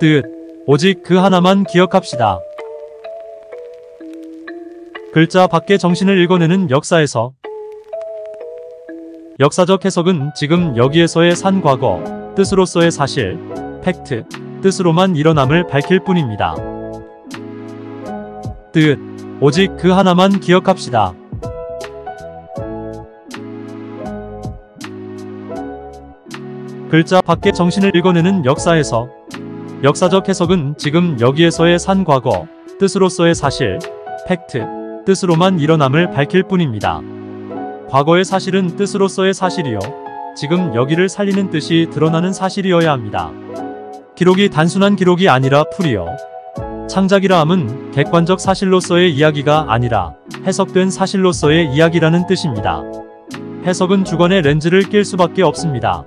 뜻. 오직 그 하나만 기억합시다. 글자 밖의 정신을 읽어내는 역사에서 역사적 해석은 지금 여기에서의 산 과거, 뜻으로서의 사실, 팩트, 뜻으로만 일어남을 밝힐 뿐입니다. 뜻. 오직 그 하나만 기억합시다. 글자 밖의 정신을 읽어내는 역사에서 역사적 해석은 지금 여기에서의 산 과거, 뜻으로서의 사실, 팩트, 뜻으로만 일어남을 밝힐 뿐입니다. 과거의 사실은 뜻으로서의 사실이요. 지금 여기를 살리는 뜻이 드러나는 사실이어야 합니다. 기록이 단순한 기록이 아니라 풀이요. 창작이라 함은 객관적 사실로서의 이야기가 아니라 해석된 사실로서의 이야기라는 뜻입니다. 해석은 주관의 렌즈를 낄 수밖에 없습니다.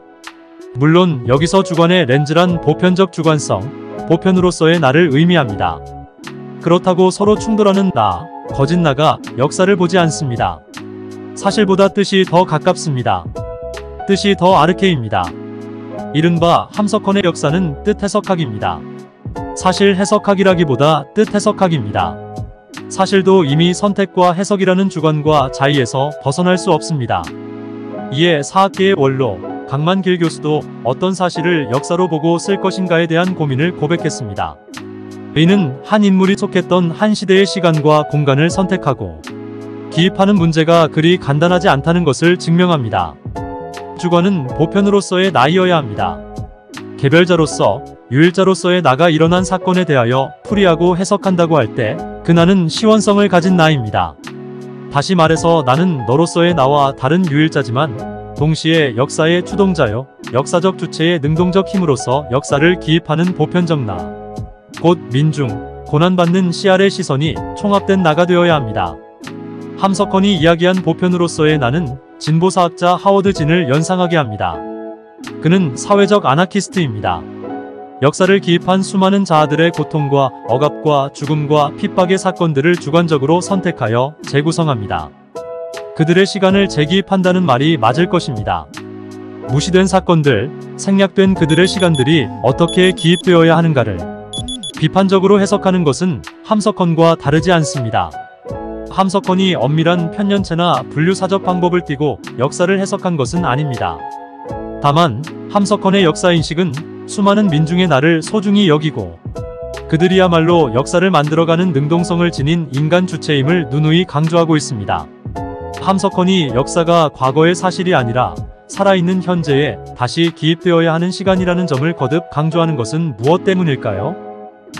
물론 여기서 주관의 렌즈란 보편적 주관성, 보편으로서의 나를 의미합니다. 그렇다고 서로 충돌하는 나, 거짓 나가 역사를 보지 않습니다. 사실보다 뜻이 더 가깝습니다. 뜻이 더 아르케입니다. 이른바 함석헌의 역사는 뜻 해석학입니다. 사실 해석학이라기보다 뜻 해석학입니다. 사실도 이미 선택과 해석이라는 주관과 자의에서 벗어날 수 없습니다. 이에 사학계의 원로 강만길 교수도 어떤 사실을 역사로 보고 쓸 것인가에 대한 고민을 고백했습니다. 이는 한 인물이 속했던 한 시대의 시간과 공간을 선택하고 기입하는 문제가 그리 간단하지 않다는 것을 증명합니다. 주관은 보편으로서의 나이어야 합니다. 개별자로서 유일자로서의 나가 일어난 사건에 대하여 풀이하고 해석한다고 할 때 그 나는 시원성을 가진 나입니다. 다시 말해서 나는 너로서의 나와 다른 유일자지만 동시에 역사의 추동자요 역사적 주체의 능동적 힘으로서 역사를 기입하는 보편적 나. 곧 민중, 고난받는 씨알의 시선이 총합된 나가 되어야 합니다. 함석헌이 이야기한 보편으로서의 나는 진보사학자 하워드 진을 연상하게 합니다. 그는 사회적 아나키스트입니다. 역사를 기입한 수많은 자아들의 고통과 억압과 죽음과 핍박의 사건들을 주관적으로 선택하여 재구성합니다. 그들의 시간을 재기입한다는 말이 맞을 것입니다. 무시된 사건들, 생략된 그들의 시간들이 어떻게 기입되어야 하는가를 비판적으로 해석하는 것은 함석헌과 다르지 않습니다. 함석헌이 엄밀한 편년체나 분류사적 방법을 띠고 역사를 해석한 것은 아닙니다. 다만 함석헌의 역사인식은 수많은 민중의 나를 소중히 여기고 그들이야말로 역사를 만들어가는 능동성을 지닌 인간 주체임을 누누이 강조하고 있습니다. 함석헌이 역사가 과거의 사실이 아니라 살아있는 현재에 다시 기입되어야 하는 시간이라는 점을 거듭 강조하는 것은 무엇 때문일까요?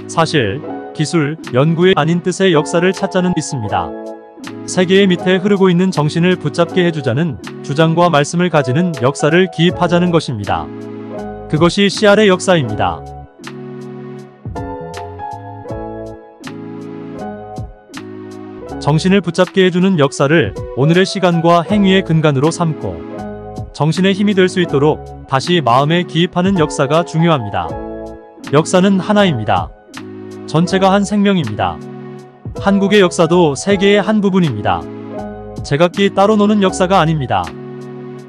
사실, 기술, 연구의 아닌 뜻의 역사를 찾자는 있습니다. 세계의 밑에 흐르고 있는 정신을 붙잡게 해주자는 주장과 말씀을 가지는 역사를 기입하자는 것입니다. 그것이 CR의 역사입니다. 정신을 붙잡게 해주는 역사를 오늘의 시간과 행위의 근간으로 삼고 정신의 힘이 될 수 있도록 다시 마음에 기입하는 역사가 중요합니다. 역사는 하나입니다. 전체가 한 생명입니다. 한국의 역사도 세계의 한 부분입니다. 제각기 따로 노는 역사가 아닙니다.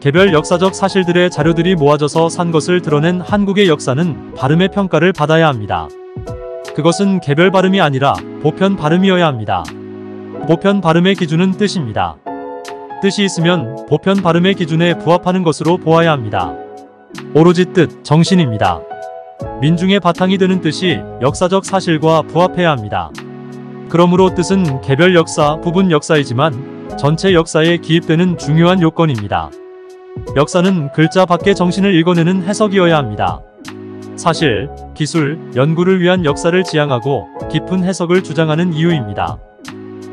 개별 역사적 사실들의 자료들이 모아져서 산 것을 드러낸 한국의 역사는 발음의 평가를 받아야 합니다. 그것은 개별 발음이 아니라 보편 발음이어야 합니다. 보편 발음의 기준은 뜻입니다. 뜻이 있으면 보편 발음의 기준에 부합하는 것으로 보아야 합니다. 오로지 뜻, 정신입니다. 민중의 바탕이 되는 뜻이 역사적 사실과 부합해야 합니다. 그러므로 뜻은 개별 역사, 부분 역사이지만 전체 역사에 기입되는 중요한 요건입니다. 역사는 글자 밖의 정신을 읽어내는 해석이어야 합니다. 사실, 기술, 연구를 위한 역사를 지향하고 깊은 해석을 주장하는 이유입니다.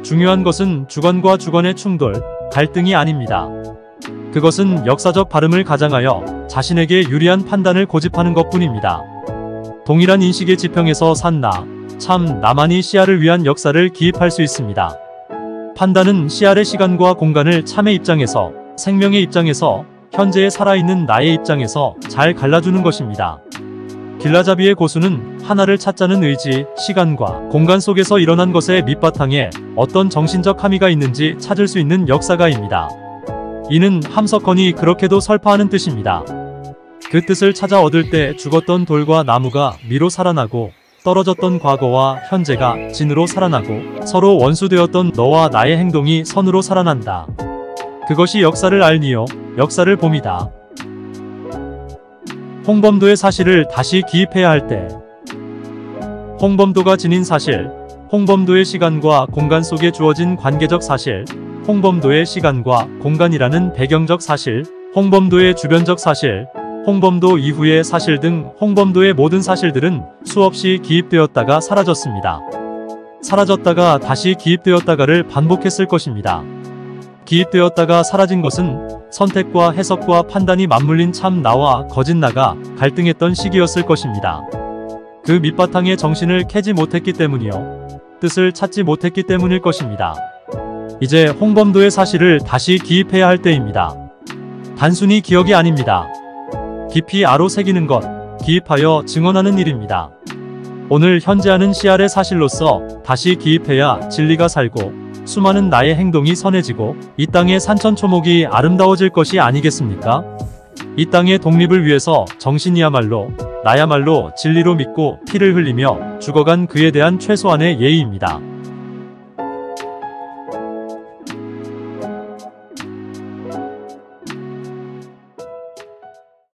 중요한 것은 주관과 주관의 충돌, 갈등이 아닙니다. 그것은 역사적 발음을 가장하여 자신에게 유리한 판단을 고집하는 것 뿐입니다. 동일한 인식의 지평에서 산 나, 참 나만이 시야를 위한 역사를 기입할 수 있습니다. 판단은 시야의 시간과 공간을 참의 입장에서, 생명의 입장에서, 현재에 살아있는 나의 입장에서 잘 갈라주는 것입니다. 길라자비의 고수는 하나를 찾자는 의지, 시간과 공간 속에서 일어난 것의 밑바탕에 어떤 정신적 함의가 있는지 찾을 수 있는 역사가입니다. 이는 함석헌이 그렇게도 설파하는 뜻입니다. 그 뜻을 찾아 얻을 때 죽었던 돌과 나무가 미로 살아나고 떨어졌던 과거와 현재가 진으로 살아나고 서로 원수되었던 너와 나의 행동이 선으로 살아난다. 그것이 역사를 알니요 역사를 봄이다. 홍범도의 사실을 다시 기입해야 할 때 홍범도가 지닌 사실 홍범도의 시간과 공간 속에 주어진 관계적 사실 홍범도의 시간과 공간이라는 배경적 사실 홍범도의 주변적 사실 홍범도 이후의 사실 등 홍범도의 모든 사실들은 수없이 기입되었다가 사라졌습니다. 사라졌다가 다시 기입되었다가를 반복했을 것입니다. 기입되었다가 사라진 것은 선택과 해석과 판단이 맞물린 참 나와 거짓 나가 갈등했던 시기였을 것입니다. 그 밑바탕에 정신을 캐지 못했기 때문이요. 뜻을 찾지 못했기 때문일 것입니다. 이제 홍범도의 사실을 다시 기입해야 할 때입니다. 단순히 기억이 아닙니다. 깊이 아로 새기는 것, 기입하여 증언하는 일입니다. 오늘 현재하는 씨알의 사실로서 다시 기입해야 진리가 살고 수많은 나의 행동이 선해지고 이 땅의 산천초목이 아름다워질 것이 아니겠습니까? 이 땅의 독립을 위해서 정신이야말로 나야말로 진리로 믿고 피를 흘리며 죽어간 그에 대한 최소한의 예의입니다.